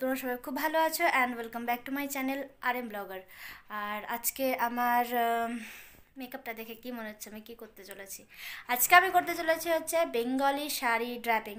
তোমরা সবাই খুব ভালো আছো and welcome back to my channel R M blogger আর আজকে আমার মেকআপটা দেখে কি মনে হচ্ছে? আমি কী করতে চলেছি? আজকে আমি করতে চলেছি হচ্ছে বেঙ্গলি শাড়ি ড্র্যাপিং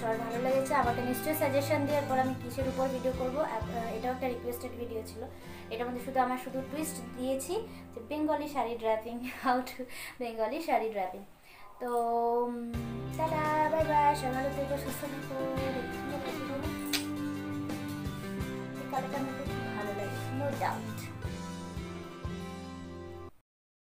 ভালো লেগেছে। আমাকে নিশ্চয়ই সাজেশন দেওয়ার পর আমি কিসের উপর ভিডিও করব। এটাও একটা রিকোয়েস্টেড ভিডিও ছিল। এটার মধ্যে শুধু আমার শুধু টুইস্ট দিয়েছি যে Bengali sari draping how to Bengali sari draping তো টাটা বাই বাই সবাই ভালো থেকো, সুস্থ খুব ভালো লাগে নো ডাউট